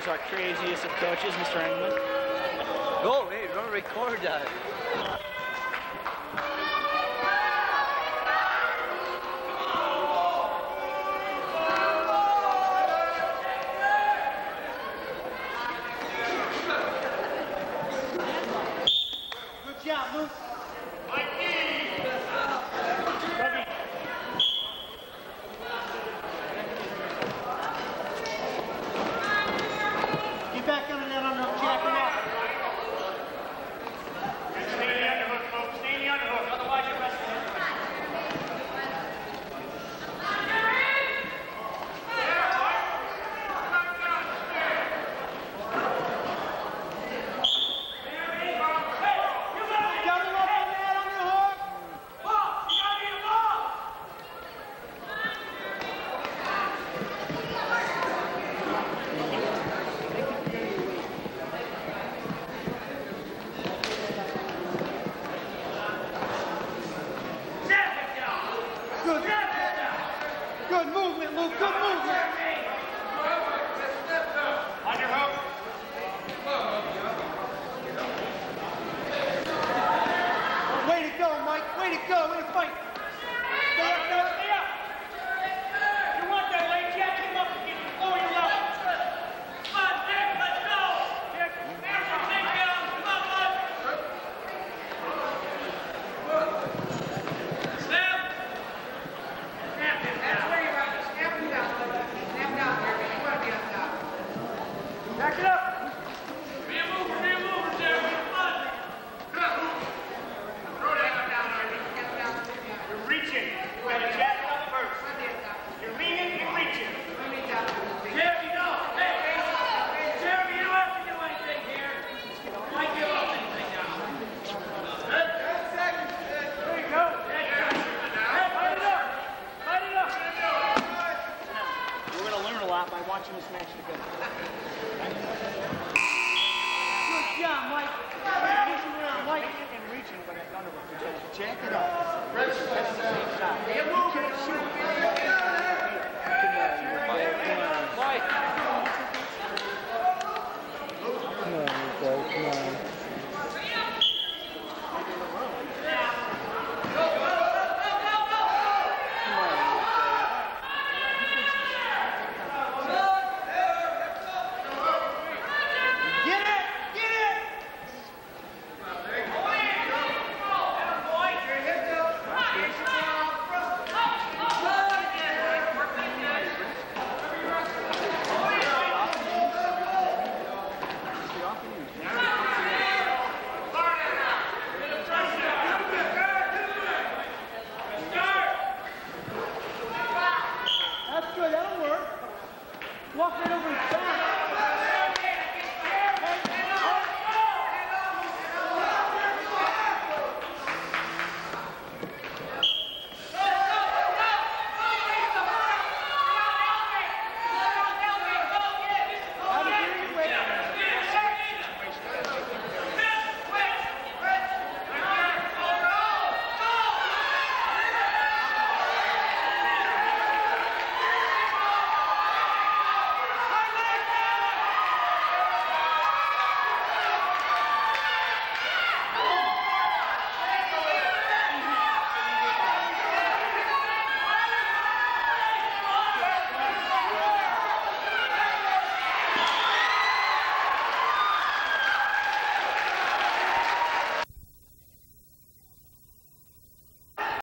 is our craziest of coaches, Mr. England. Go, hey, don't record that. Good movement, Luke. Good movement. On your hook. Way to go, Mike. Way to go. Way to fight. lot by watching this match together. Good job, Mike. Around, Mike. And reaching, for that of. Jack it up. That's the same shot. Yeah.